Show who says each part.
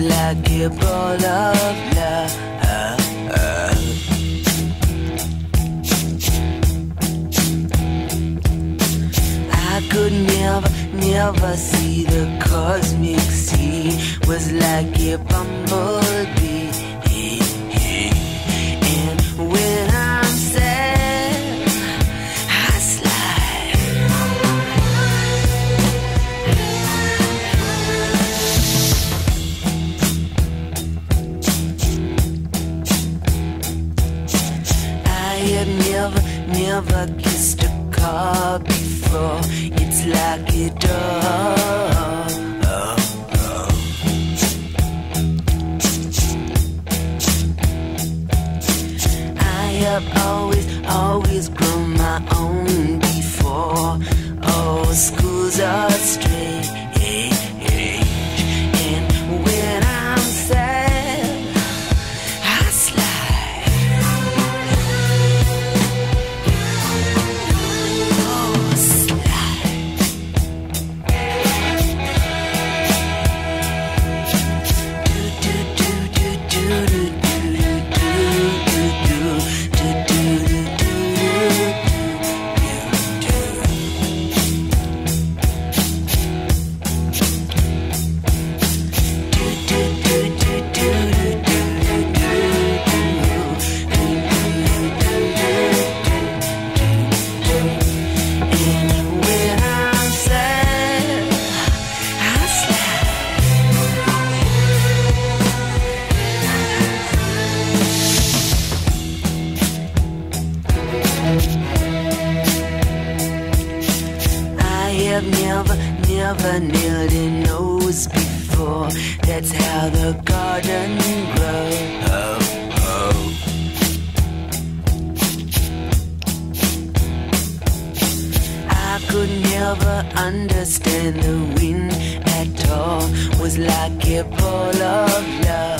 Speaker 1: Like a ball of love. I could never, never see the cosmic sea. Was like a bumblebee. Never, kissed a car before. It's like a dog. I have always, always grown my own before. Oh, schools are strange. Never, never a nose before. That's how the garden grows. I could never understand the wind at all. Was like a ball of love.